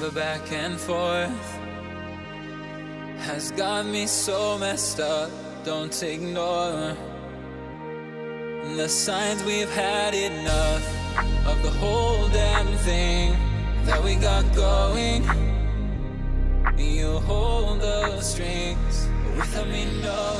The back and forth has got me so messed up. Don't ignore the signs we've had enough of the whole damn thing that we got going. You hold the strings without me knowing.